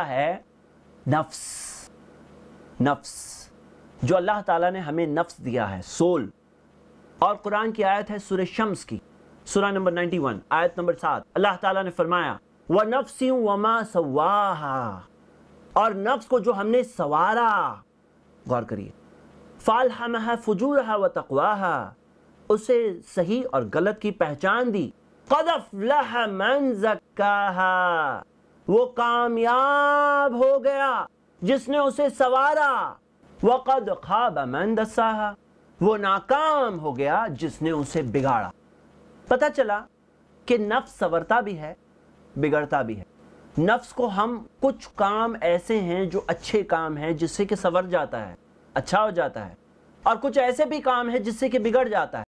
है नफ्स नफ्स। जो अल्लाह ताला ने हमें नफ्स दिया है, सोल। और कुरान की आयत है सुर शम्स की सुरा नंबर 91 आयत नंबर सात। अल्लाह ताला ने फरमाया व नफ्सी वमा सवाहा और नफ्स को जो हमने सवारा, गौर करिए। फाल हम फजूर व तकवाहा। उसे सही और गलत की पहचान दी। कदफ लह मन वो कामयाब हो गया, जिसने उसे सवारा। वक़द खाब मन दसाहा। वो नाकाम हो गया, जिसने उसे बिगाड़ा। पता चला कि नफ्स सवरता भी है, बिगड़ता भी है। नफ्स को हम कुछ काम ऐसे हैं जो अच्छे काम हैं, जिससे कि सवर जाता है अच्छा हो जाता है। और कुछ ऐसे भी काम है जिससे कि बिगड़ जाता है।